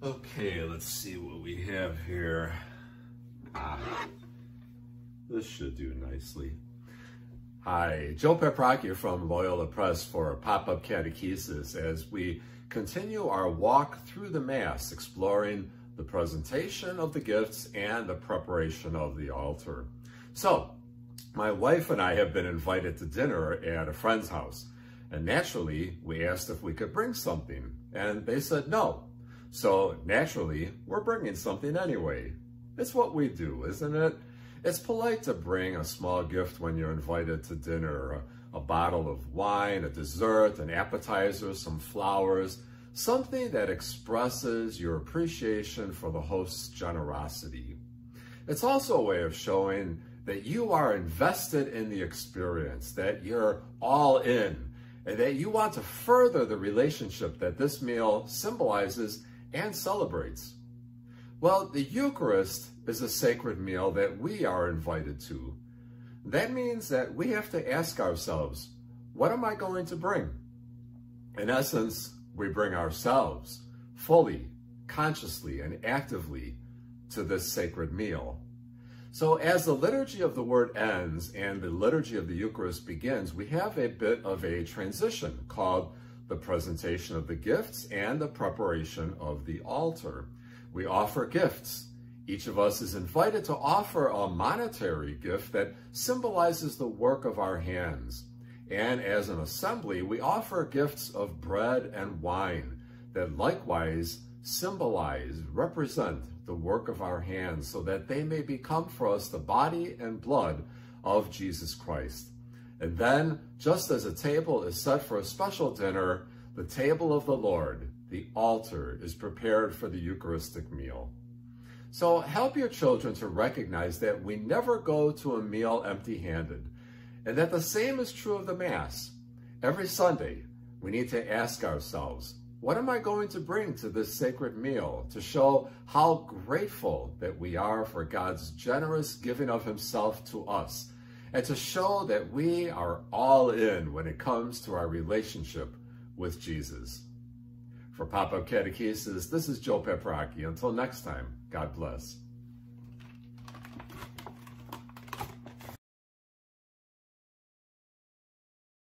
Okay, let's see what we have here. Ah, this should do nicely. Hi, Joe Paprocki from Loyola Press for Pop-Up Catechesis as we continue our walk through the Mass, exploring the presentation of the gifts and the preparation of the altar. So, my wife and I have been invited to dinner at a friend's house, and naturally, we asked if we could bring something, and they said no. So naturally, we're bringing something anyway. It's what we do, isn't it? It's polite to bring a small gift when you're invited to dinner, a, a bottle of wine, a dessert, an appetizer, some flowers, something that expresses your appreciation for the host's generosity. It's also a way of showing that you are invested in the experience, that you're all in, and that you want to further the relationship that this meal symbolizes and celebrates. Well, the Eucharist is a sacred meal that we are invited to. That means that we have to ask ourselves, what am I going to bring? In essence, we bring ourselves fully, consciously, and actively to this sacred meal. So as the liturgy of the word ends and the liturgy of the Eucharist begins, we have a bit of a transition called the presentation of the gifts and the preparation of the altar. We offer gifts. Each of us is invited to offer a monetary gift that symbolizes the work of our hands. And as an assembly, we offer gifts of bread and wine that likewise symbolize, represent the work of our hands so that they may become for us the body and blood of Jesus Christ. And then, just as a table is set for a special dinner, the table of the Lord, the altar, is prepared for the Eucharistic meal. So help your children to recognize that we never go to a meal empty-handed, and that the same is true of the Mass. Every Sunday, we need to ask ourselves, what am I going to bring to this sacred meal to show how grateful that we are for God's generous giving of himself to us and to show that we are all in when it comes to our relationship with Jesus. For Pop-Up Catechesis, this is Joe Paprocki. Until next time, God bless.